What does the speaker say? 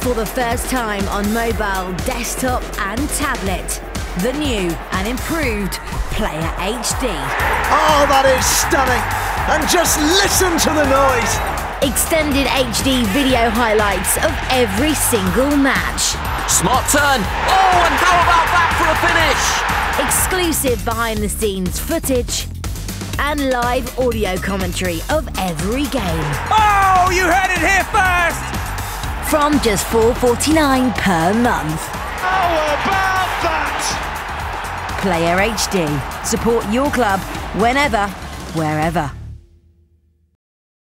For the first time on mobile, desktop, and tablet, the new and improved Player HD. Oh, that is stunning! And just listen to the noise! Extended HD video highlights of every single match. Smart turn. Oh, and how about that for a finish? Exclusive behind the scenes footage and live audio commentary of every game. Oh, you heard it here first! From just $4.49 per month. How about that? Player HD. Support your club whenever, wherever.